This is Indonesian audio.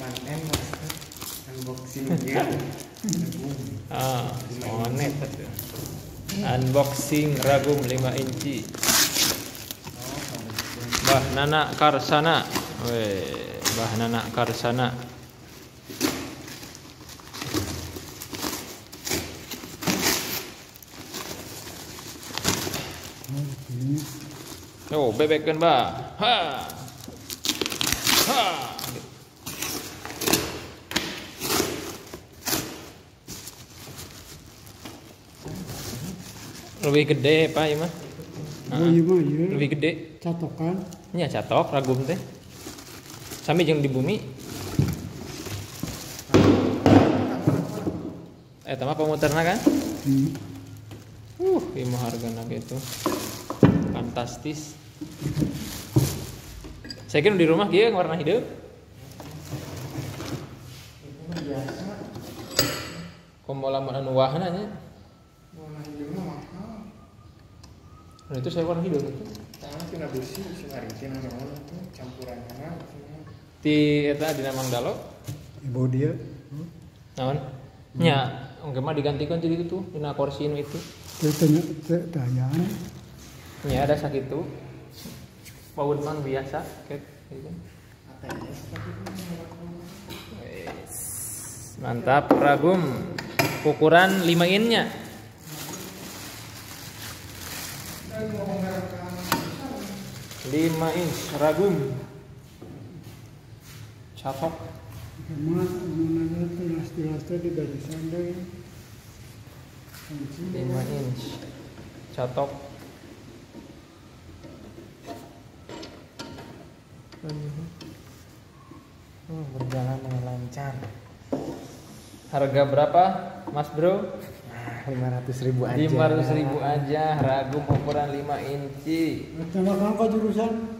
panen unboxing ya. Ah, monet. Unboxing ragum 5 inci. Mbah Nana Karsana. Weh, Mbah Nana Karsana. Oh, bebekkan Mbah. Ha. Ha. Lebih gede Pak ya mah? Oh iya mah iya. Lebih gede. Catokan. Nya catok ragum teh. Sami jeung di bumi. Eh, tama pemuterna kan? Hmm. Uh, lima hargana gitu. Fantastis. Saya kira di rumah dia warna hidup. Biasa. Komo lamun anu wahana nya. Warna hijau mah mahal. Nah, itu saya warna hidup itu. Tangan kena besi, sinaritin naon itu campuran kana. Di eta di Namang Dalo. Ibu dia. Naon? Nya, engke mah digantikan jadi itu dina kursi nu itu. Dia tanya. Ya ada sakitu. Paun mang biasa gitu. Mantap ragum. Ukuran 5 innya. lima inch ragum catok. 5 inch catok Hmm, berjalan dengan lancar. harga berapa mas bro Lima ratus ribu aja. 500 ribu aja ragum ukuran 5 inci Tembak apa jurusan?